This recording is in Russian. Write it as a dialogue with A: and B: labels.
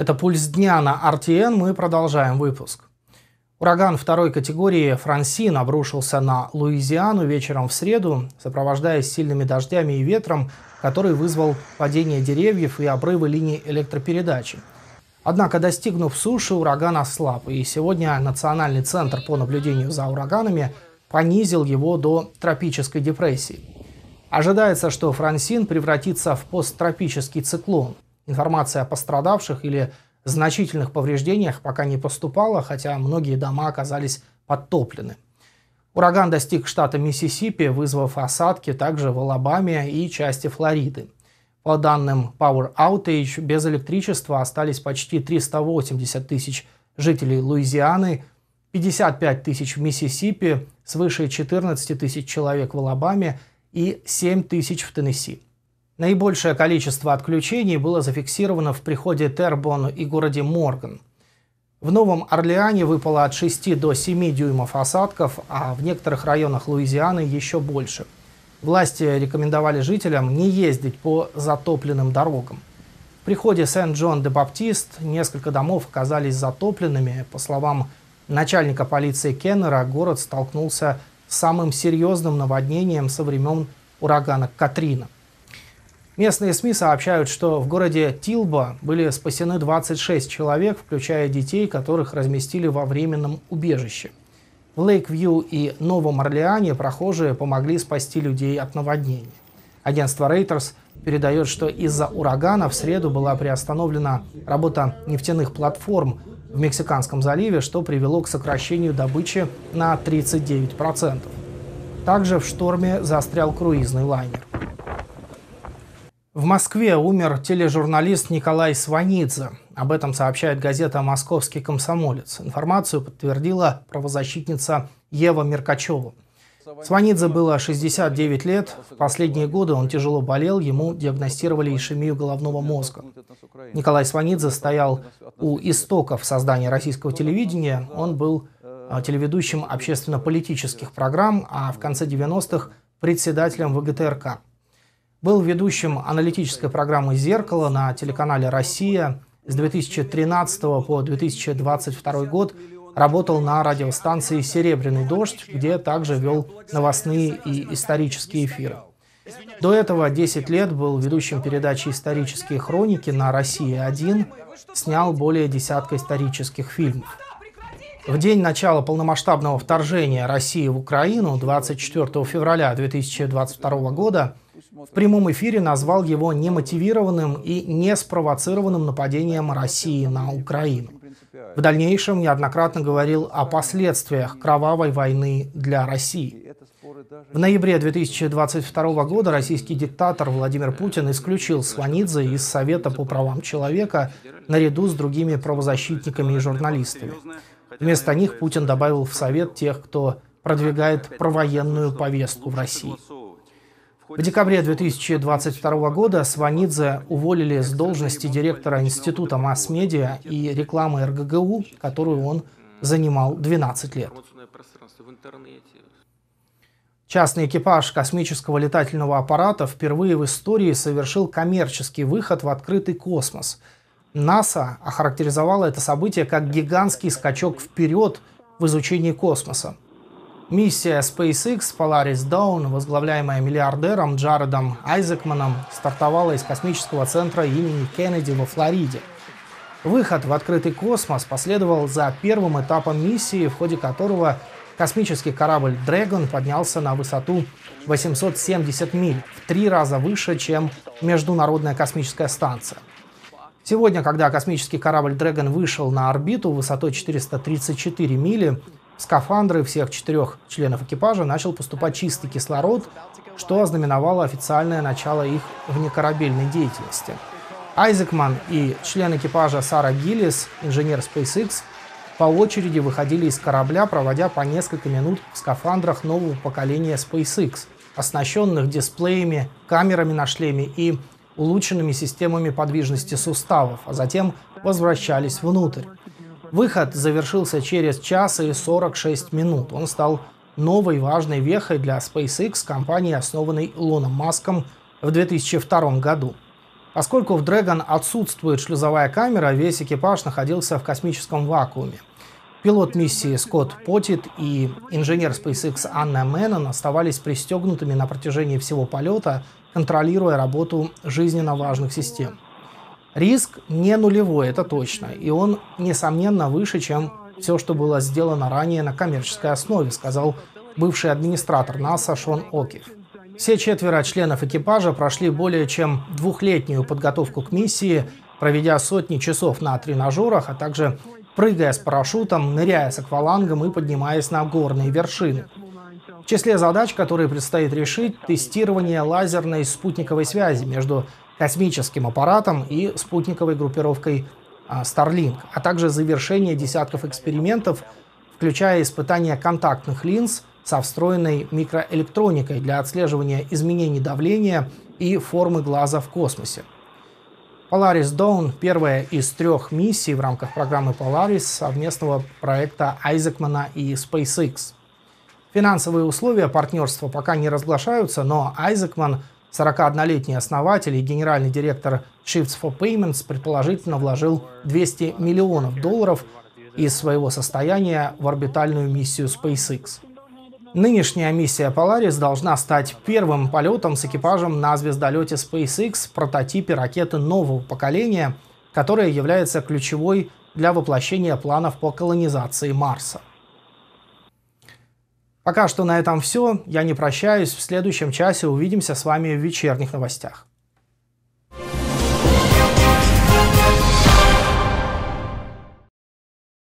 A: Это «Пульс дня» на RTN. Мы продолжаем выпуск. Ураган второй категории «Франсин» обрушился на Луизиану вечером в среду, сопровождаясь сильными дождями и ветром, который вызвал падение деревьев и обрывы линий электропередачи. Однако, достигнув суши, ураган ослаб, и сегодня Национальный центр по наблюдению за ураганами понизил его до тропической депрессии. Ожидается, что Франсин превратится в посттропический циклон – Информация о пострадавших или значительных повреждениях пока не поступала, хотя многие дома оказались подтоплены. Ураган достиг штата Миссисипи, вызвав осадки также в Алабаме и части Флориды. По данным Power Outage, без электричества остались почти 380 тысяч жителей Луизианы, 55 тысяч в Миссисипи, свыше 14 тысяч человек в Алабаме и 7 тысяч в Теннесси. Наибольшее количество отключений было зафиксировано в приходе Тербон и городе Морган. В Новом Орлеане выпало от 6 до 7 дюймов осадков, а в некоторых районах Луизианы еще больше. Власти рекомендовали жителям не ездить по затопленным дорогам. В приходе Сент-Джон-де-Баптист несколько домов оказались затопленными. По словам начальника полиции Кеннера, город столкнулся с самым серьезным наводнением со времен урагана Катрина – Местные СМИ сообщают, что в городе Тилба были спасены 26 человек, включая детей, которых разместили во временном убежище. В Лейквью и Новом Орлеане прохожие помогли спасти людей от наводнения. Агентство Reuters передает, что из-за урагана в среду была приостановлена работа нефтяных платформ в Мексиканском заливе, что привело к сокращению добычи на 39%. Также в шторме застрял круизный лайнер. В Москве умер тележурналист Николай Сванидзе. Об этом сообщает газета «Московский комсомолец». Информацию подтвердила правозащитница Ева Меркачева. Сванидзе было 69 лет. В последние годы он тяжело болел, ему диагностировали ишемию головного мозга. Николай Сванидзе стоял у истоков создания российского телевидения. Он был а, телеведущим общественно-политических программ, а в конце 90-х председателем ВГТРК. Был ведущим аналитической программы «Зеркало» на телеканале «Россия». С 2013 по 2022 год работал на радиостанции «Серебряный дождь», где также вел новостные и исторические эфиры. До этого 10 лет был ведущим передачи «Исторические хроники» на «Россия-1», снял более десятка исторических фильмов. В день начала полномасштабного вторжения России в Украину 24 февраля 2022 года в прямом эфире назвал его немотивированным и неспровоцированным нападением России на Украину. В дальнейшем неоднократно говорил о последствиях кровавой войны для России. В ноябре 2022 года российский диктатор Владимир Путин исключил Сванидзе из Совета по правам человека наряду с другими правозащитниками и журналистами. Вместо них Путин добавил в Совет тех, кто продвигает провоенную повестку в России. В декабре 2022 года Сванидзе уволили с должности директора Института масс-медиа и рекламы РГГУ, которую он занимал 12 лет. Частный экипаж космического летательного аппарата впервые в истории совершил коммерческий выход в открытый космос. НАСА охарактеризовала это событие как гигантский скачок вперед в изучении космоса. Миссия SpaceX Polaris Dawn, возглавляемая миллиардером Джаредом Айзекманом, стартовала из космического центра имени Кеннеди во Флориде. Выход в открытый космос последовал за первым этапом миссии, в ходе которого космический корабль Dragon поднялся на высоту 870 миль, в три раза выше, чем Международная космическая станция. Сегодня, когда космический корабль Dragon вышел на орбиту высотой 434 мили, скафандры всех четырех членов экипажа начал поступать чистый кислород, что ознаменовало официальное начало их внекорабельной деятельности. Айзекман и член экипажа Сара Гиллис, инженер SpaceX, по очереди выходили из корабля, проводя по несколько минут в скафандрах нового поколения SpaceX, оснащенных дисплеями, камерами на шлеме и улучшенными системами подвижности суставов, а затем возвращались внутрь. Выход завершился через час и 46 минут. Он стал новой важной вехой для SpaceX, компании, основанной Илоном Маском в 2002 году. Поскольку в Dragon отсутствует шлюзовая камера, весь экипаж находился в космическом вакууме. Пилот миссии Скотт Потит и инженер SpaceX Анна Мэннон оставались пристегнутыми на протяжении всего полета, контролируя работу жизненно важных систем. Риск не нулевой, это точно, и он, несомненно, выше, чем все, что было сделано ранее на коммерческой основе, сказал бывший администратор НАСА Шон Окив. Все четверо членов экипажа прошли более чем двухлетнюю подготовку к миссии, проведя сотни часов на тренажерах, а также прыгая с парашютом, ныряя с аквалангом и поднимаясь на горные вершины. В числе задач, которые предстоит решить, тестирование лазерной спутниковой связи между космическим аппаратом и спутниковой группировкой а, Starlink, а также завершение десятков экспериментов, включая испытание контактных линз со встроенной микроэлектроникой для отслеживания изменений давления и формы глаза в космосе. Polaris Dawn – первая из трех миссий в рамках программы Polaris совместного проекта Айзекмана и SpaceX. Финансовые условия партнерства пока не разглашаются, но Айзекман 41-летний основатель и генеральный директор Shifts for Payments предположительно вложил 200 миллионов долларов из своего состояния в орбитальную миссию SpaceX. Нынешняя миссия Polaris должна стать первым полетом с экипажем на звездолете SpaceX прототипе ракеты нового поколения, которая является ключевой для воплощения планов по колонизации Марса. Пока что на этом все. Я не прощаюсь. В следующем часе увидимся с вами в вечерних новостях.